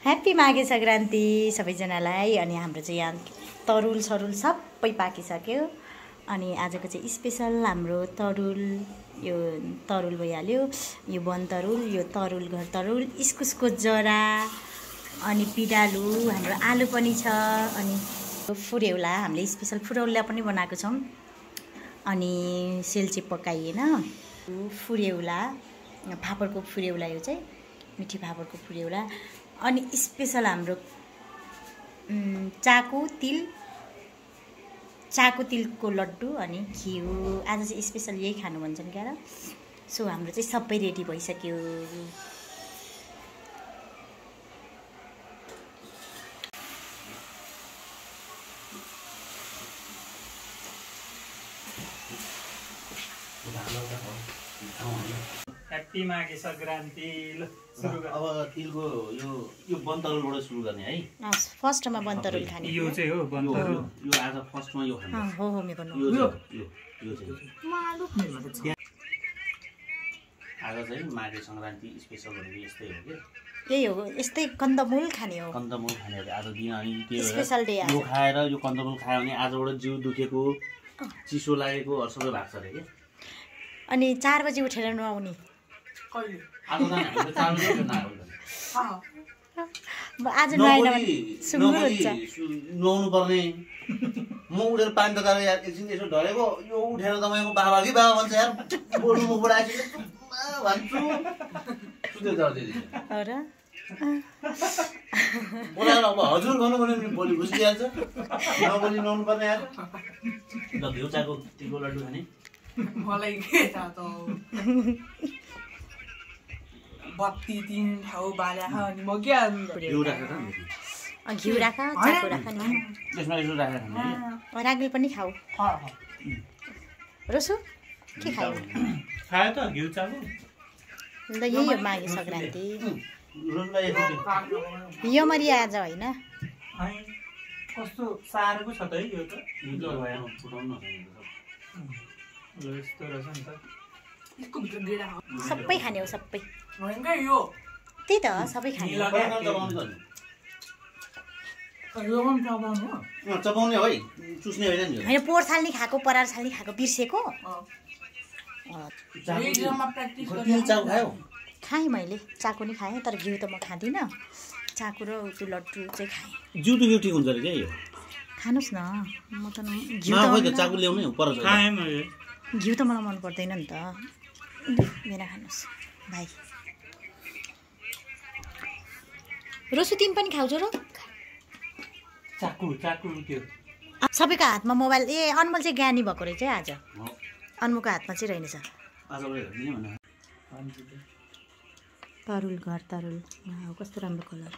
Happy Maghe Sankranti सबैजनालाई अनि हाम्रो चाहिँ यहाँ तरुल सरुल सबै पाकिसक्यो। अनि आजको चाहिँ स्पेसल हाम्रो तरुल यो तरुल भइहाल्यो। यो वन तरुल यो तरुल घर तरुल इस्कुसको जरा अनि पिडालु हाम्रो आलु पनि छ अनि फुरेउला हामीले स्पेसल फुरौला पनि बनाएको छौँ। अनि सेल्चे पकाइएन। फुरेउला फापरको फुरेउला यो चाहिँ मिठी फापरको फुरेउला। अनि स्पेसल हाम्रो चाकु तिल चाकु तिलको लड्डु अनि घिउ। आज चाहिँ स्पेसल यही खानु भन्छन् क्या र सो हाम्रो चाहिँ सबै रेडी भइसक्यो। ह्याप्पी माघे सङ्क्रान्ति ल सुरु गर अब तिलको यो यो बन्तरबाट सुरु गर्ने है। फर्स्टमा बन्तरुल खाने। यो चाहिँ हो यो बन्तरु यो आज फर्स्टमा यो खाने। हो हो मेरो यो चाहिँ यो। यो चाहिँ। आज चाहिँ माघे सङ्क्रान्ति स्पेसल भनेको यस्तै हो कि? यही हो यस्तै कन्दमूल खाने हो। कन्दमूल खाने आज दिन अनि त्यो स्पेसल डे आज। यो खाएर यो कन्दमूल खायो भने आजबाट जिउ दुखेको चिसो लागेको सबै भाग्छ अरे कि? अनि चार बजी उठेर नुहाउने। आज नुहाउनु पर्ने म उठेर पानी तताएर यार एकछिन यसो ढलेको यो उठेर तपाईँको बाबा कि बाबा भन्छ यार बोल्नु मुखबाट भन्छु। सुत्यो त त्यति हो र? बोलाएर अब हजुर गर्नु पर्ने भने भोलि घुसिहाल्छ। नबोली नुहाउनु पर्ने यार। ल घिउ चाको लड्डु खाने। मलाई के थाहा त बत्ती तिन ठाउँ बाल्या अनि म घिउ राख राग्ने पनि खाऊ। रोसु के खायो खायो त घिउ ल यही हो माघे सङ्क्रान्ति। यो मरि आज होइन। कस्तो सारको छ त है यो त। सबै खाने हो सबै। त्यही त सबै खाने त होइन। पोहोर साल नि खाएको परार साल नि खाएको बिर्सेको? खाएँ मैले। चाकु नि खाएँ तर घिउ त म खाँदिनँ। चाकु र त्यो लड्डु चाहिँ खाएँ। जिउ दुख्यो ठिक हुन्छ अरे क्या यो? खानुहोस् न। म त त त घिउ त मलाई मन पर्दैन नि त। खानुहोस् भाइ रोसु तिमी पनि खाउँछौ र? चाकु चाकु त्यो। सबैको हातमा मोबाइल। ए अनमोल चाहिँ ज्ञानी भएको रहेछ है आज। अनमोलको हातमा चाहिँ रहेनछ। तरुल घर तरुल। कस्तो राम्रो कलर।